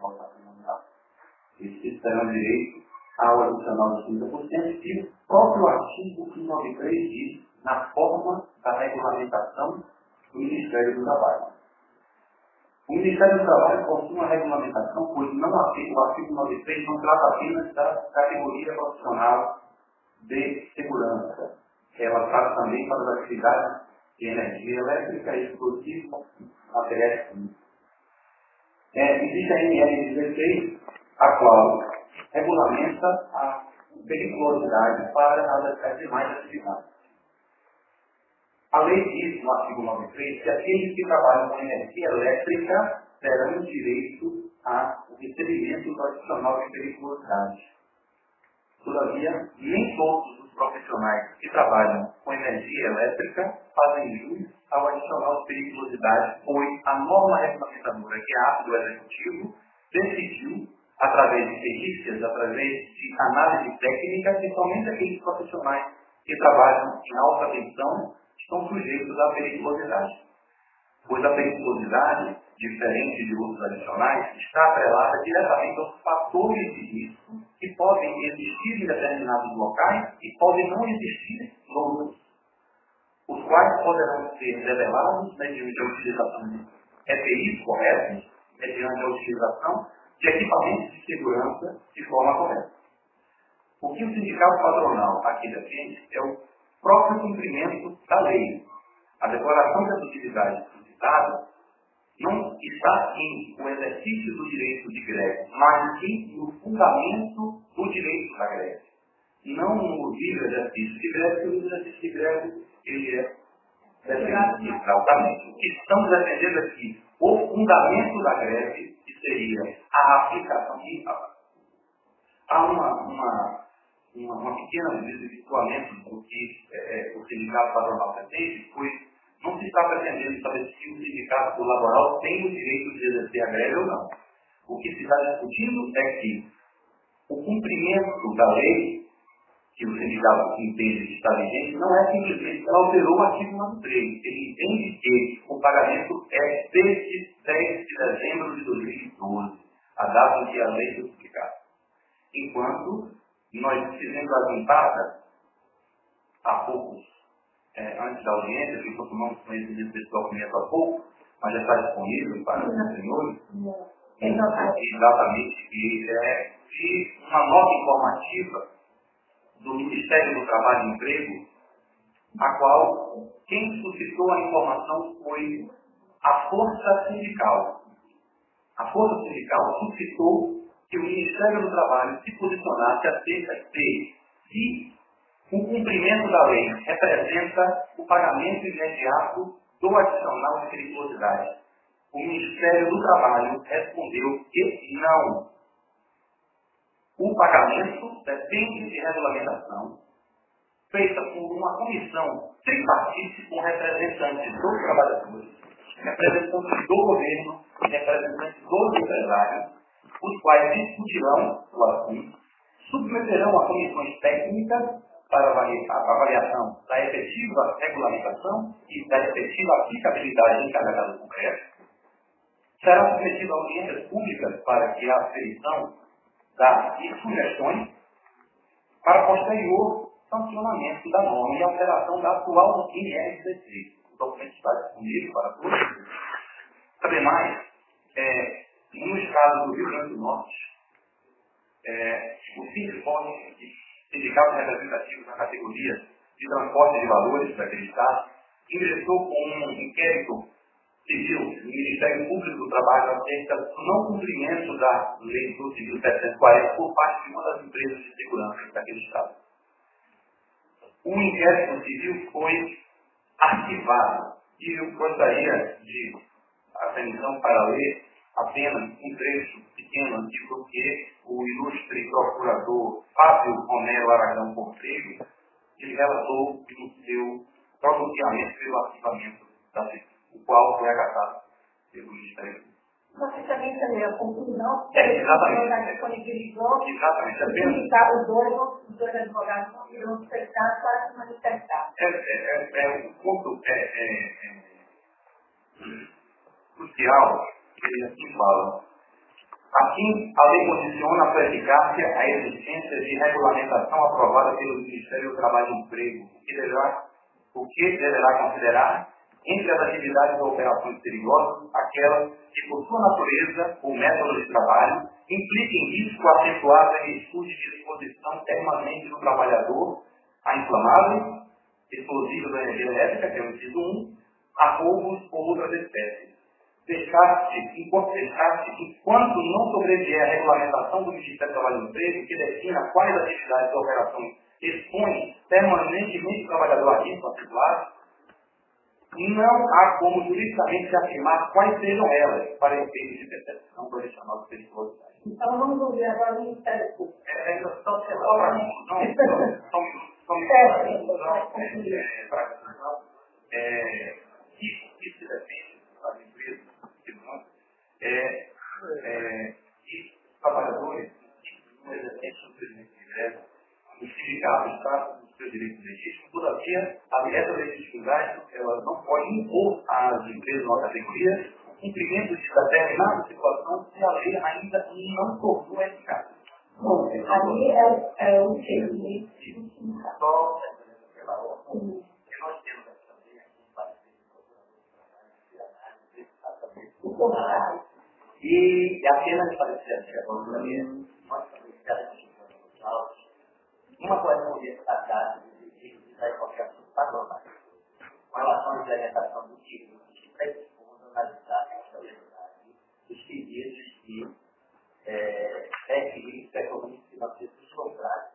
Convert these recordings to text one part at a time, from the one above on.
voto patrimonial. Eles terão direito ao adicional de 30% que o próprio artigo 193 diz na forma da regulamentação do Ministério do Trabalho. O Ministério do Trabalho possui uma regulamentação, pois não o artigo 93, não trata apenas da categoria profissional de segurança. Ela trata também para as atividades de energia elétrica, explosivo, materiais químicos. É, existe a NR 16, a qual regulamenta a periculosidade para as demais atividades. A lei diz, no artigo 93, que aqueles que trabalham com energia elétrica terão direito ao recebimento do adicional de periculosidade. Todavia, nem todos os profissionais que trabalham com energia elétrica fazem jus ao adicional de periculosidade, pois a norma regulamentadora que é a do Executivo decidiu, através de perícias, através de análise técnica, que somente aqueles profissionais que trabalham em alta tensão estão sujeitos à periculosidade. Pois a periculosidade, diferente de outros adicionais, está atrelada diretamente aos fatores de risco que podem existir em determinados locais e podem não existir em outros, os quais poderão ser revelados mediante a utilização de EPIs corretos, mediante a utilização de equipamentos de segurança de forma correta. O que o sindicato patronal aqui defende é o próprio cumprimento da lei. A declaração de utilidades do Estado não está em o exercício do direito de greve, mas sim no fundamento do direito da greve. Não no livre exercício de greve, porque o exercício de greve é defendido altamente. O que estamos defendendo aqui, o fundamento da greve, que seria a aplicação de Há uma, uma uma, uma pequena desvirtuamento do que é, é, o sindicato patronal pretende, pois não se está pretendendo estabelecer se o sindicato laboral tem o direito de exercer a greve ou não. O que se está discutindo é que o cumprimento da lei, que o sindicato entende que está vigente, não é simplesmente que ela alterou o artigo 93. Ele entende que o pagamento é desde 10 de dezembro de 2012, a data em que a lei foi publicada. Enquanto nós fizemos a limpada há poucos, é, antes da audiência, que tomamos conhecimento desse documento há pouco, mas já está disponível para os senhores. Exatamente. E é de uma nota informativa do Ministério do Trabalho e Emprego, a qual quem suscitou a informação foi a Força Sindical. A Força Sindical suscitou que o Ministério do Trabalho se posicionasse acerca de se o cumprimento da lei representa o pagamento imediato do adicional de periculosidade. O Ministério do Trabalho respondeu que não. O pagamento depende de regulamentação feita por uma comissão tripartite com representantes dos trabalhadores, representantes do governo e representantes dos empresários, os quais discutirão o assunto, submeterão a comissões técnicas para avaliação da efetiva regulamentação e da efetiva aplicabilidade em cada caso concreto. Serão submetidas audiências públicas para que a aferição das sugestões para posterior sancionamento da norma e alteração da atual NR16. O documento está disponível para todos. Ademais, é, no estado do Rio Grande do Norte, é, o Sindicato, Sindicato Representativo da Categoria de Transporte de Valores daquele estado, ingressou com um inquérito civil no Ministério Público do Trabalho acerca do não cumprimento da Lei do Civil 740 por parte de uma das empresas de segurança daquele estado. O inquérito civil foi arquivado e eu gostaria de atenção para ler apenas um trecho pequeno aqui, porque o ilustre procurador Fábio Romero Aragão Porteiro, ele relatou no seu pronunciamento pelo arquivamento da CIT, o qual foi agatado pelo Ministério. Você também também a conclusão que é, exatamente. disponibilizou exatamente, é os dois, os dois advogados irão manifestar para se manifestar. É, é, é, é um ponto é, é, é, crucial ele assim fala. Aqui Assim, a lei condiciona a sua eficácia à existência de regulamentação aprovada pelo Ministério do Trabalho e Emprego, o que deverá, o que deverá considerar, entre as atividades ou operações perigosas, aquelas que, por sua natureza ou método de trabalho, impliquem risco acentuado em virtude de exposição permanente do trabalhador a inflamáveis, explosivos da energia elétrica, que é o inciso 1, a roubos ou outras espécies. Deixar-se, enquanto deixar-se, enquanto não sobrevier a regulamentação do Ministério do Trabalho e Emprego, que defina quais atividades ou operações expõem permanentemente o trabalhador a risco acentuado, não há como juridicamente afirmar quais sejam elas para efeitos de percepção profissional de periculosidade. Então vamos ouvir agora o Ministério Público. É, ainda só só para mim, não, só para é, isso que se defende das empresas que não é, é que trabalhadores que não exercem o greve, os sindicatos tratam do seu direito legítimo, todavia, a essas legitimidades elas não podem impor às empresas ou categorias o cumprimento de determinada situação se a lei ainda não tornou eficaz. Bom, ali é, é o direito do sindicato. Só pela ordem, que nós temos aqui também aqui O contrário. E apenas parecer assim, agora também, nós também autos, uma coisa podia destacar de sair qualquer assunto patronal. Com relação à implementação do título, que predispõe a analisar a estabilidade dos pedidos de é, equilíbrio econômico e financeiro dos contratos.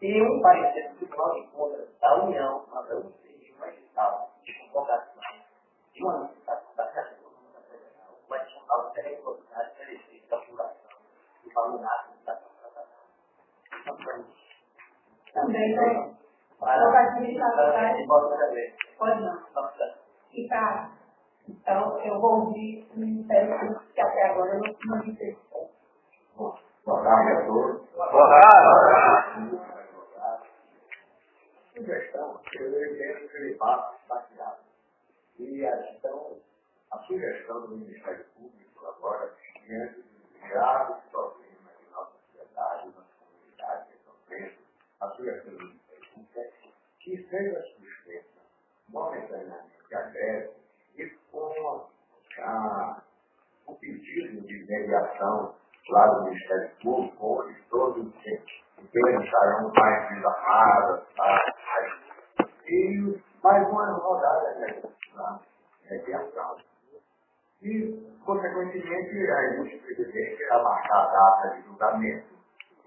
E um parecer do Tribunal de Contas da União, mandando seguir uma edital de convocação de uma licitação da Caixa Econômica Federal, o adicional de periculosidade merecida da apuração e valorado da licitação tratada. Também né? Para Não que saber. Pois não. Ricardo, então eu vou ouvir o Ministério Público, que até agora eu não se manifestou. Boa tarde a todos. Sugestão, eu entendo que ele passa saqueado. E a, então, a sugestão do Ministério Público agora, diante dos graves problemas que nossa sociedade, nossa comunidade está sofrendo, a sugestão do Ministério Público é que seja suspensa momentaneamente e com a, o pedido de mediação lá do Ministério Público, onde todos os empresas estarão mais desamadas, tá? e mais uma rodada né, mediação. E, consequentemente, a presidente irá marcar a data de julgamento,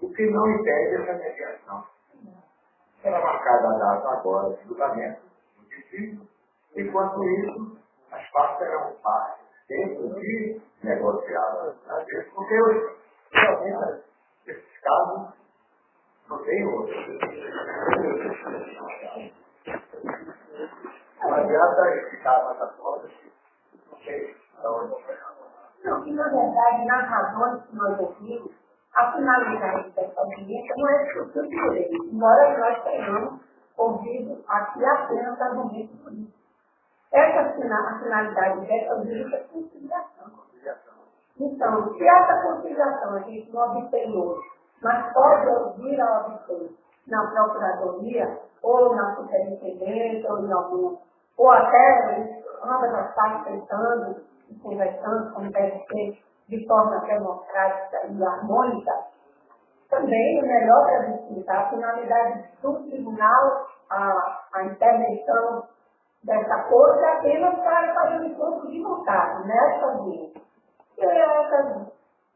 o que não impede essa mediação. Será marcada a data agora de julgamento, no difícil, enquanto isso, as partes serão partes tempo de negociar, às vezes, porque eu, realmente, esses casos não tem outro. Não adianta explicar essas coisas, não sei para onde. Não, que na verdade, nas razões que nós ouvimos, a finalidade dessa audiência não é discutir direito, embora nós tenhamos ouvido aqui apenas argumentos políticos. Essa a finalidade dessa audiência é conciliação. Então, se essa conciliação a gente não obtém hoje, mas pode vir a obter na Procuradoria, ou na Superintendência, ou em algum, ou até ambas as partes tentando e conversando, como deve ser, de forma democrática e harmônica, também o melhor é a finalidade do tribunal, a, a intervenção dessa coisa é apenas para fazer um encontro de vontade, nessa linha. E essa,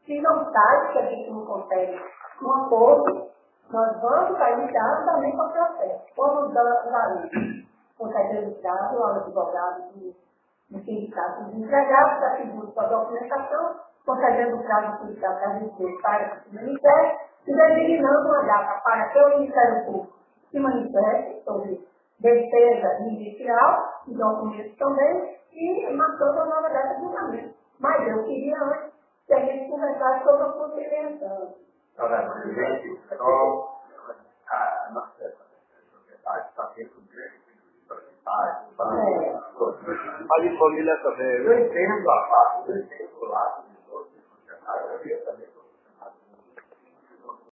se não sai, que a gente não consegue um acordo, nós vamos dado também para o processo. Como da lei, concedendo dado ao advogado do, sindicato dos empregados, para que busque a documentação, concedendo o prazo do sindicato da justiça para que se manifeste, e designando uma data para que o Ministério Público se manifeste sobre defesa judicial, e documentos também, e marcando a nova data de julgamento. Mas eu queria antes que a gente conversasse sobre a conciliação. Só a nossa sociedade está tendo um grande dificuldade, É. a família também. Eu entendo a parte, eu entendo o lado dos outros funcionários, eu também